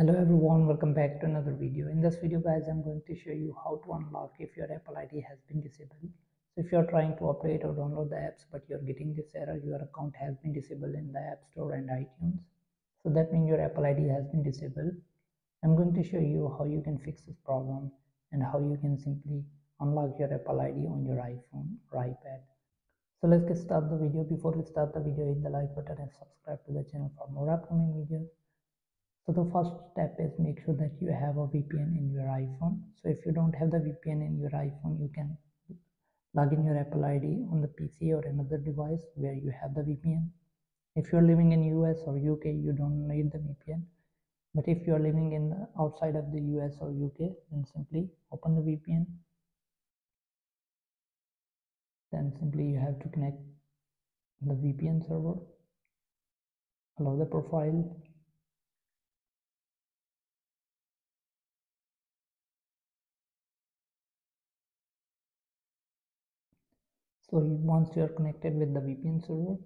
hello everyone welcome back to another video. In this video guys i'm going to show you how to unlock if your apple id has been disabled. So if you're trying to operate or download the apps but you're getting this error your account has been disabled in the app store and itunes. So that means your apple id has been disabled. I'm going to show you how you can fix this problem and how you can simply unlock your apple id on your iphone or ipad. So let's get start the video. Before we start the video hit the like button and subscribe to the channel for more upcoming videos so the first step is make sure that you have a vpn in your iphone. So if you don't have the vpn in your iphone you can log in your apple id on the pc or another device where you have the vpn if you're living in us or uk you don't need the vpn but if you're living in the outside of the us or uk then simply open the vpn then simply you have to connect the vpn server allow the profile so once you are connected with the vpn server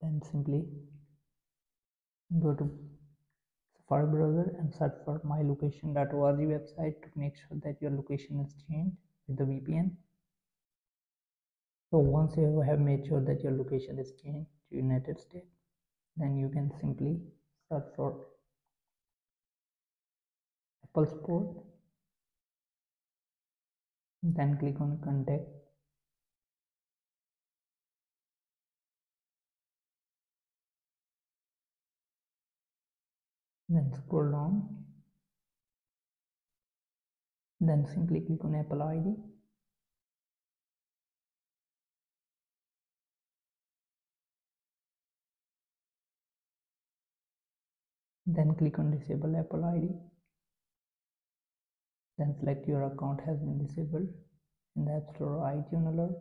then simply go to Safari browser and search for mylocation.org website to make sure that your location is changed with the VPN. So once you have made sure that your location is changed to United States, then you can simply search for Apple Support then click on contact. Then scroll down. Then simply click on apple id then click on disable apple id then select your account has been disabled in the app store iTunes alert.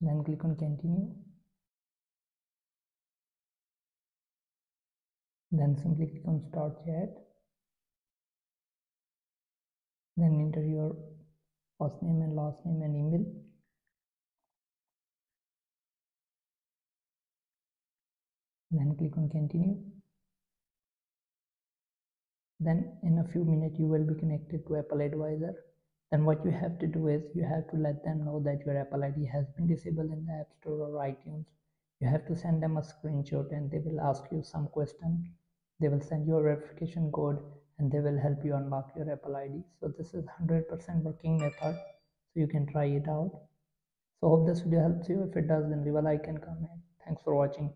Then click on continue. Then simply click on start chat then enter your first name and last name and email. Then click on continue then in a few minutes you will be connected to apple advisor. Then what you have to do is you have to let them know that your apple id has been disabled in the app store or itunes. You have to send them a screenshot and they will ask you some question they will send you a verification code and they will help you unlock your apple id so this is 100% working method. So you can try it out. So hope this video helps you. If it does then leave a like and comment. Thanks for watching